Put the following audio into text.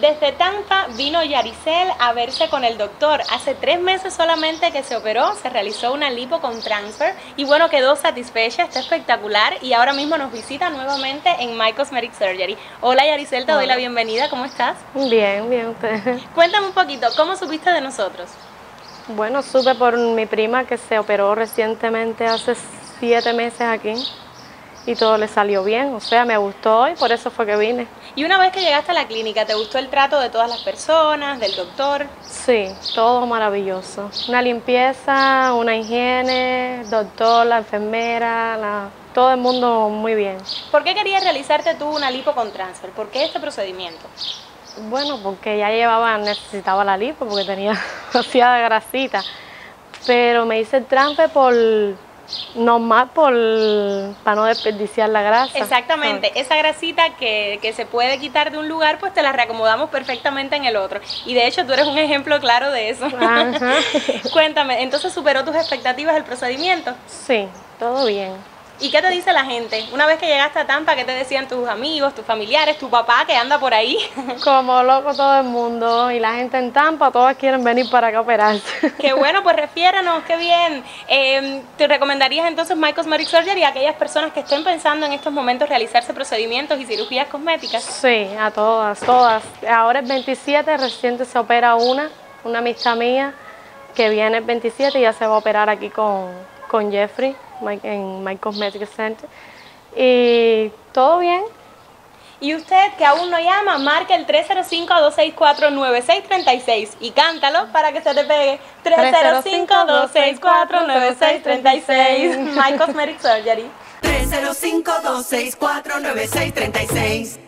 Desde Tampa vino Yaricel a verse con el doctor. Hace tres meses solamente que se operó, se realizó una lipo con transfer y bueno, quedó satisfecha, está espectacular y ahora mismo nos visita nuevamente en My Cosmetic Surgery. Hola Yaricel, te doy la bienvenida, ¿cómo estás? Bien, bien, usted. Cuéntame un poquito, ¿cómo supiste de nosotros? Bueno, supe por mi prima que se operó recientemente hace siete meses aquí y todo le salió bien, o sea, me gustó y por eso fue que vine. Y una vez que llegaste a la clínica, ¿te gustó el trato de todas las personas, del doctor? Sí, todo maravilloso. Una limpieza, una higiene, doctor, la enfermera, la, todo el mundo muy bien. ¿Por qué querías realizarte tú una lipo con transfer? ¿Por qué este procedimiento? Bueno, porque ya llevaba, necesitaba la lipo porque tenía demasiada grasita. Pero me hice el transfer por no más por para no desperdiciar la grasa. Exactamente, esa grasita que, que, se puede quitar de un lugar, pues te la reacomodamos perfectamente en el otro. Y de hecho tú eres un ejemplo claro de eso. Cuéntame, ¿entonces superó tus expectativas el procedimiento? Sí, todo bien. ¿Y qué te dice la gente? Una vez que llegaste a Tampa, ¿qué te decían tus amigos, tus familiares, tu papá que anda por ahí? Como loco todo el mundo y la gente en Tampa, todos quieren venir para acá a operarse. Qué bueno, pues refiéranos, qué bien. Eh, ¿Te recomendarías entonces My Cosmetic Surgery a aquellas personas que estén pensando en estos momentos realizarse procedimientos y cirugías cosméticas? Sí, a todas, todas. Ahora es 27, reciente se opera una, una amistad mía que viene el 27 y ya se va a operar aquí con, con Jeffrey en My Cosmetic Center. Y todo bien. Y usted que aún no llama, marque el 305-264-9636 y cántalo para que se te pegue. 305-264-9636. My Cosmetic Surgery. 305-264-9636.